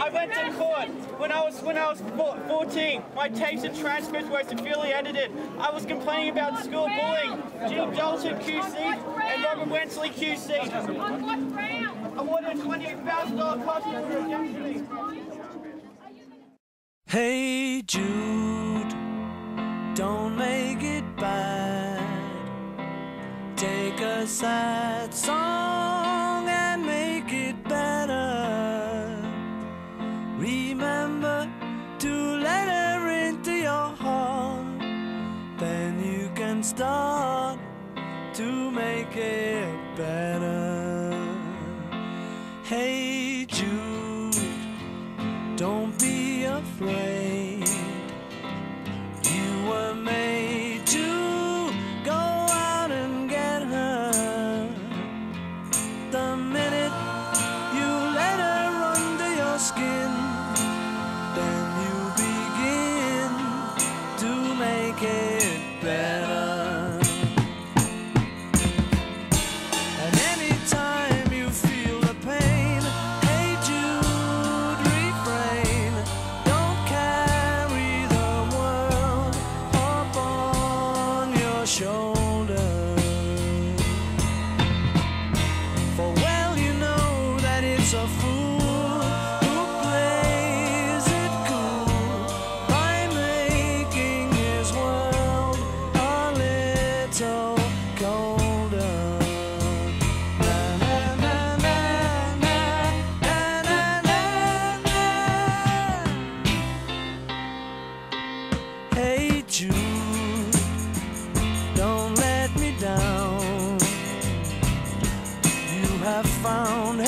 I went to court when I was when I was 14. My tapes and transcripts were severely edited. I was complaining about school bullying. Jean Dalton QC and Robert Wensley QC. On what ground? Awarded $20,000 cost for Hey Jude, don't make it bad. Take a sad song Start done to make it better. Jude, don't let me down. You have found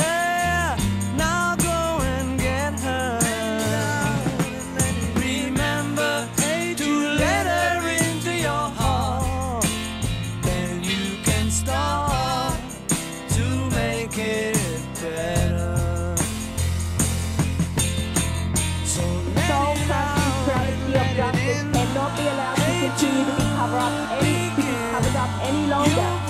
up any, it up any longer.